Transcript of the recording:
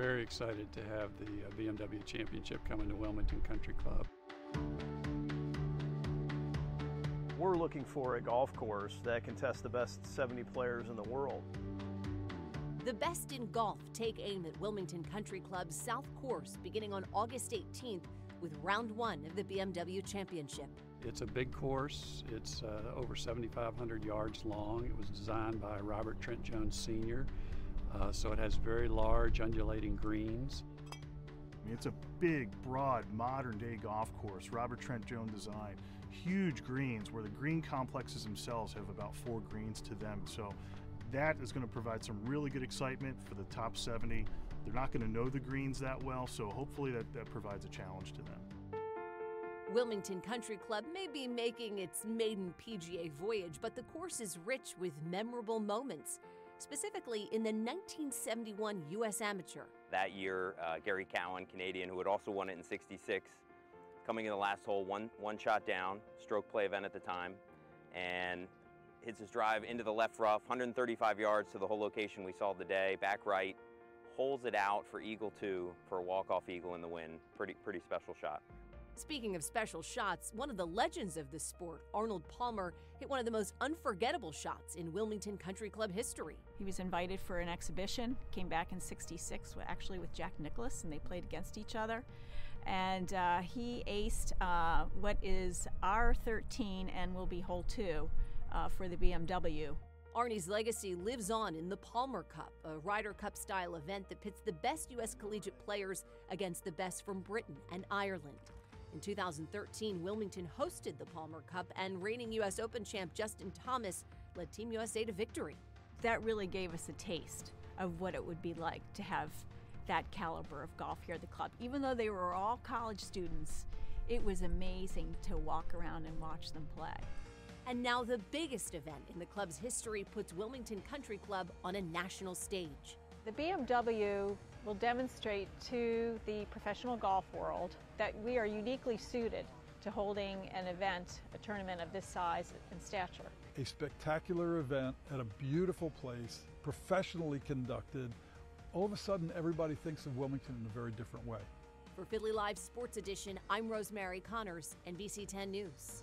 very excited to have the uh, BMW Championship coming to Wilmington Country Club. We're looking for a golf course that can test the best 70 players in the world. The best in golf take aim at Wilmington Country Club's South Course beginning on August 18th with round one of the BMW Championship. It's a big course. It's uh, over 7,500 yards long. It was designed by Robert Trent Jones Sr., uh, so it has very large undulating greens. I mean, it's a big, broad, modern day golf course, Robert Trent Jones design. Huge greens where the green complexes themselves have about four greens to them. So that is going to provide some really good excitement for the top 70. They're not going to know the greens that well, so hopefully that, that provides a challenge to them. Wilmington Country Club may be making its maiden PGA voyage, but the course is rich with memorable moments, specifically in the 1971 U.S. Amateur. That year, uh, Gary Cowan, Canadian, who had also won it in 66, coming in the last hole, one, one shot down, stroke play event at the time, and hits his drive into the left rough, 135 yards to the hole location we saw the day, back right, holes it out for eagle two for a walk-off eagle in the wind. Pretty, pretty special shot. Speaking of special shots, one of the legends of the sport, Arnold Palmer, hit one of the most unforgettable shots in Wilmington Country Club history. He was invited for an exhibition, came back in 66, actually with Jack Nicklaus, and they played against each other. And uh, he aced uh, what is R13 and will be hole two uh, for the BMW. Arnie's legacy lives on in the Palmer Cup, a Ryder Cup style event that pits the best U.S. collegiate players against the best from Britain and Ireland. In 2013, Wilmington hosted the Palmer Cup, and reigning U.S. Open champ Justin Thomas led Team USA to victory. That really gave us a taste of what it would be like to have that caliber of golf here at the club. Even though they were all college students, it was amazing to walk around and watch them play. And now the biggest event in the club's history puts Wilmington Country Club on a national stage. The BMW will demonstrate to the professional golf world that we are uniquely suited to holding an event, a tournament of this size and stature. A spectacular event at a beautiful place, professionally conducted. All of a sudden, everybody thinks of Wilmington in a very different way. For Philly Live Sports Edition, I'm Rosemary Connors, NBC 10 News.